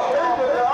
I'll